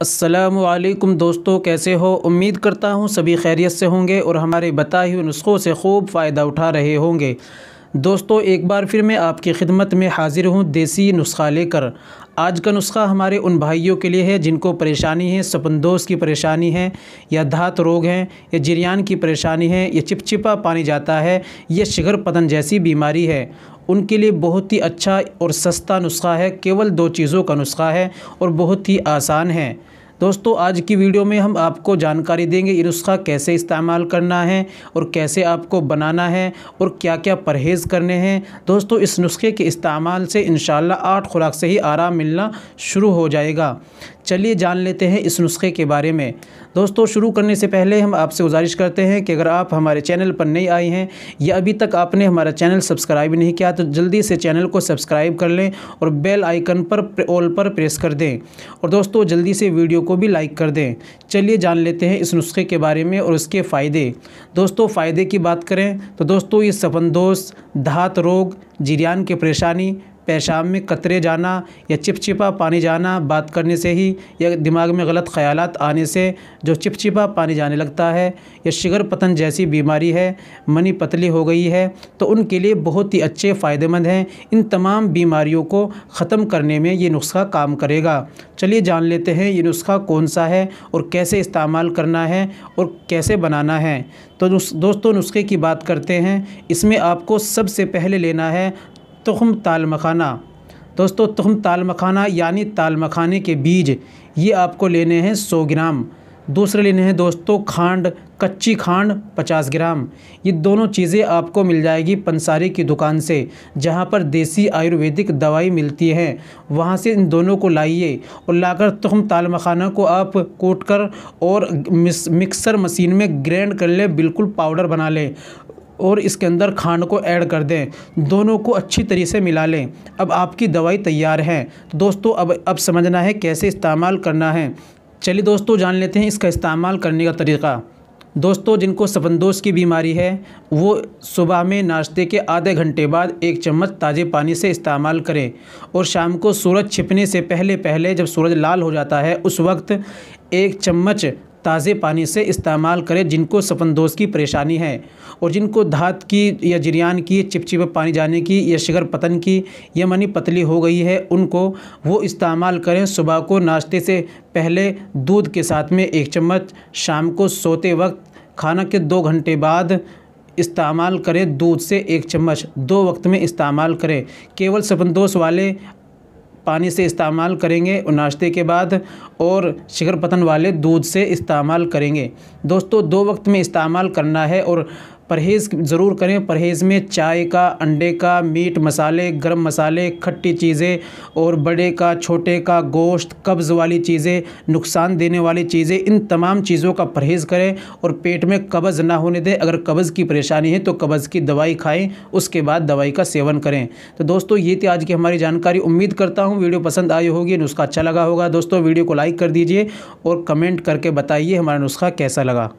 असलकुम दोस्तों, कैसे हो? उम्मीद करता हूँ सभी खैरियत से होंगे और हमारे बताए हुए नुस्ख़ों से खूब फ़ायदा उठा रहे होंगे। दोस्तों, एक बार फिर मैं आपकी खिदमत में हाज़िर हूँ देसी नुस्खा लेकर। आज का नुस्खा हमारे उन भाइयों के लिए है जिनको परेशानी है सपनदोस की परेशानी है, या धात रोग हैं, या जिरियान की परेशानी है, या चिपचिपा पानी जाता है, या शिगर पतन जैसी बीमारी है। उनके लिए बहुत ही अच्छा और सस्ता नुस्खा है, केवल दो चीज़ों का नुस्खा है और बहुत ही आसान है। दोस्तों, आज की वीडियो में हम आपको जानकारी देंगे ये नुस्खा कैसे इस्तेमाल करना है और कैसे आपको बनाना है और क्या क्या परहेज़ करने हैं। दोस्तों, इस नुस्खे के इस्तेमाल से इन आठ खुराक से ही आराम मिलना शुरू हो जाएगा। चलिए जान लेते हैं इस नुस्खे के बारे में। दोस्तों, शुरू करने से पहले हम आपसे गुजारिश करते हैं कि अगर आप हमारे चैनल पर नए आए हैं या अभी तक आपने हमारा चैनल सब्सक्राइब नहीं किया तो जल्दी से चैनल को सब्सक्राइब कर लें और बेल आइकन पर, ऑल पर प्रेस कर दें। और दोस्तों, जल्दी से वीडियो को भी लाइक कर दें। चलिए जान लेते हैं इस नुस्खे के बारे में और इसके फ़ायदे। दोस्तों, फ़ायदे की बात करें तो दोस्तों, ये दोस्त धात रोग, जिरियान की परेशानी पेशाब में कतरे जाना या चिपचिपा पानी जाना बात करने से ही या दिमाग में गलत ख्यालात आने से जो चिपचिपा पानी जाने लगता है या शिगर पतन जैसी बीमारी है, मनी पतली हो गई है तो उनके लिए बहुत ही अच्छे फ़ायदेमंद हैं। इन तमाम बीमारियों को ख़त्म करने में ये नुस्खा काम करेगा। चलिए जान लेते हैं ये नुस्खा कौन सा है और कैसे इस्तेमाल करना है और कैसे बनाना है। तो दोस्तों नुस्खे की बात करते हैं। इसमें आपको सबसे पहले लेना है तुखम ताल मखाना दोस्तों, तुखम ताल मखाना यानी ताल मखाने के बीज, ये आपको लेने हैं सौ ग्राम। दूसरे लेने हैं दोस्तों, खांड, कच्ची खांड, पचास ग्राम। ये दोनों चीज़ें आपको मिल जाएगी पंसारी की दुकान से, जहाँ पर देसी आयुर्वेदिक दवाई मिलती है। वहाँ से इन दोनों को लाइए और लाकर तुम ताल मखाना को आप कूट कर और मिक्सर मशीन में ग्रैंड कर लें, बिल्कुल पाउडर बना लें। और इसके अंदर खांड को ऐड कर दें। दोनों को अच्छी तरीके से मिला लें। अब आपकी दवाई तैयार है। तो दोस्तों, अब अब समझना है कैसे इस्तेमाल करना है। चलिए दोस्तों, जान लेते हैं इसका इस्तेमाल करने का तरीक़ा। दोस्तों, जिनको सफनदोष की बीमारी है, वो सुबह में नाश्ते के आधे घंटे बाद एक चम्मच ताज़े पानी से इस्तेमाल करें और शाम को सूरज छिपने से पहले पहले जब सूरज लाल हो जाता है, उस वक्त एक चम्मच ताज़े पानी से इस्तेमाल करें जिनको सफनदोष की परेशानी है और जिनको धात की या जरियान की, चिपचिप पानी जाने की या शिगर पतन की या मनी पतली हो गई है, उनको वो इस्तेमाल करें सुबह को नाश्ते से पहले दूध के साथ में एक चम्मच, शाम को सोते वक्त खाना के दो घंटे बाद इस्तेमाल करें दूध से एक चम्मच, दो वक्त में इस्तेमाल करें। केवल सफनदोष वाले पानी से इस्तेमाल करेंगे और नाश्ते के बाद और शिकर पतन वाले दूध से इस्तेमाल करेंगे। दोस्तों, दो वक्त में इस्तेमाल करना है और परहेज़ ज़रूर करें। परहेज़ में चाय का, अंडे का, मीट मसाले, गरम मसाले, खट्टी चीज़ें और बड़े का, छोटे का, गोश्त, कब्ज़ वाली चीज़ें, नुकसान देने वाली चीज़ें, इन तमाम चीज़ों का परहेज़ करें और पेट में कब्ज़ ना होने दें। अगर कब्ज़ की परेशानी है तो कब्ज़ की दवाई खाएँ, उसके बाद दवाई का सेवन करें। तो दोस्तों, ये थी आज की हमारी जानकारी। उम्मीद करता हूँ वीडियो पसंद आई होगी नुस्खा अच्छा लगा होगा। दोस्तों, वीडियो को लाइक कर दीजिए और कमेंट करके बताइए हमारा नुस्खा कैसा लगा।